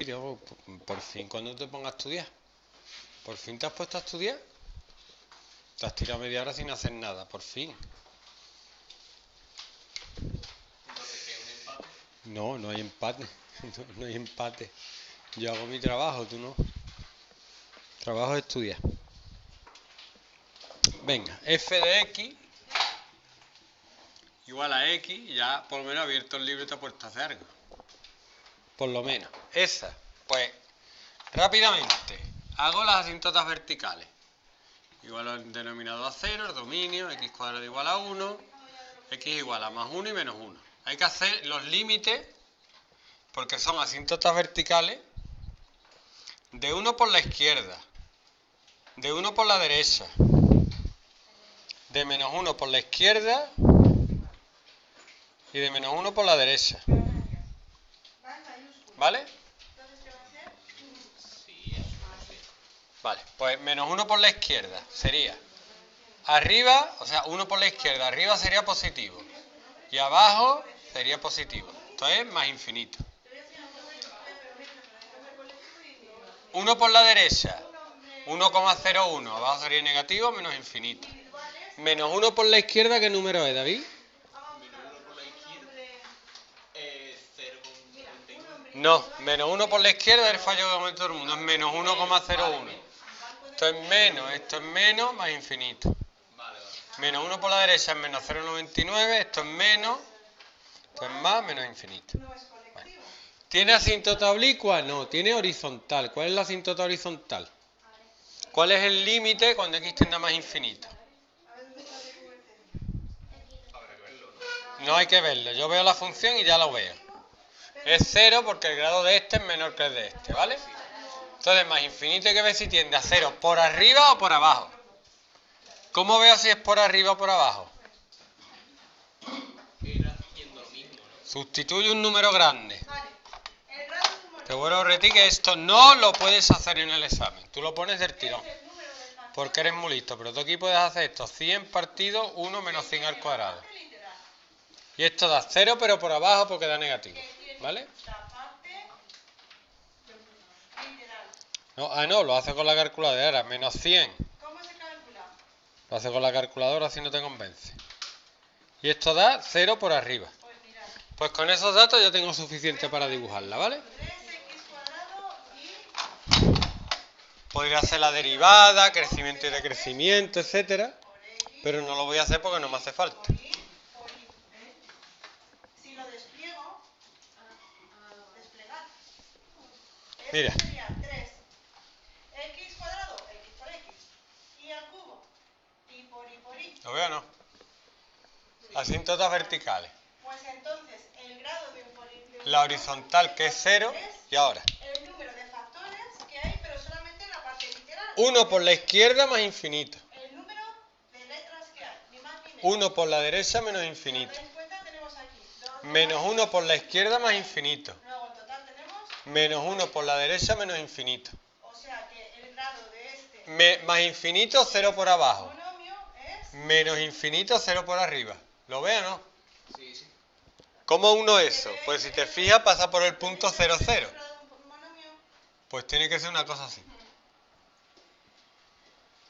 Tío, por fin cuando te pongas a estudiar. Por fin te has puesto a estudiar. Te has tirado media hora sin hacer nada, por fin. No, no hay empate. No, no hay empate. Yo hago mi trabajo, tú no. Trabajo es estudiar. Venga, f de x igual a x, ya por lo menos abierto el libro y te ha puesto a hacer algo. Por lo menos. Esa, pues, rápidamente, hago las asíntotas verticales. Igual al denominador a 0, el dominio, x cuadrado igual a 1, x igual a más 1 y menos 1. Hay que hacer los límites porque son asíntotas verticales, de uno por la izquierda, de uno por la derecha, de menos uno por la izquierda y de menos uno por la derecha. ¿Vale? Vale, pues menos uno por la izquierda sería arriba, o sea, uno por la izquierda, arriba sería positivo y abajo sería positivo. Esto es más infinito. 1 por la derecha, 1,01, abajo sería negativo, menos infinito. Menos 1 por la izquierda, ¿qué número es, David? No, menos 1 por la izquierda es el fallo que comete todo el mundo, es menos 1,01. Esto es menos, esto es menos, más infinito. Menos 1 por la derecha es menos 0,99, esto es menos, esto es más, menos infinito. ¿Tiene asíntota oblicua? No, tiene horizontal. ¿Cuál es la asíntota horizontal? ¿Cuál es el límite cuando x tiende a más infinito? No hay que verlo. Yo veo la función y ya lo veo. Es cero porque el grado de este es menor que el de este, ¿vale? Entonces, más infinito hay que ver si tiende a cero por arriba o por abajo. ¿Cómo veo si es por arriba o por abajo? Sustituye un número grande. Te vuelvo a repetir que esto no lo puedes hacer en el examen. Tú lo pones del tirón. Porque eres muy listo. Pero tú aquí puedes hacer esto. 100 partido 1 menos 100 al cuadrado. Y esto da 0 pero por abajo porque da negativo. ¿Vale? No, ah, no, lo hace con la calculadora. Menos 100. ¿Cómo se calcula? Lo hace con la calculadora así no te convence. Y esto da 0 por arriba. Pues mirad, Pues con esos datos ya tengo suficiente para dibujarla, ¿vale? 3x cuadrado y Podría hacer la derivada, crecimiento y decrecimiento, etcétera, pero no lo voy a hacer porque no me hace falta. por y por y. ¿eh? Si lo despliego, desplegar. Esto Mira. sería 3 x cuadrado, x por x, y al cubo, y por y por y. ¿Lo veo o no? Asíntotas verticales. Pues entonces el grado de un un La horizontal que es 0 y ahora. el número de factores que hay, pero solamente en la parte literal. 1 por la izquierda más infinito. El número de letras que hay, ni más ni menos. 1 por la derecha menos infinito. cuenta, tenemos aquí Menos 1 por la izquierda más infinito. Luego en total tenemos, Menos 1 por la derecha menos infinito. o sea que el grado de este Me- más infinito 0 por abajo. es Menos infinito 0 por arriba. ¿Lo veo o no? Sí, sí. ¿Cómo uno eso? Pues si te fijas pasa por el punto 0, 0. el grado de un monomio. Pues tiene que ser una cosa así.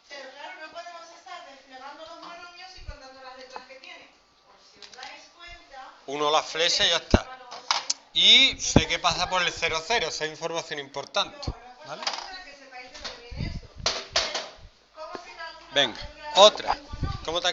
Pero claro, no podemos estar desplegando los monomios y contando las letras que tiene. Por si os dais cuenta, Uno la flecha y ya está. Y sé que pasa por el 0, 0. Esa es información importante. ¿Vale? para que sepáis de dónde viene esto. Pero, ¿cómo se calcula Venga, otra. ¿Cómo te ha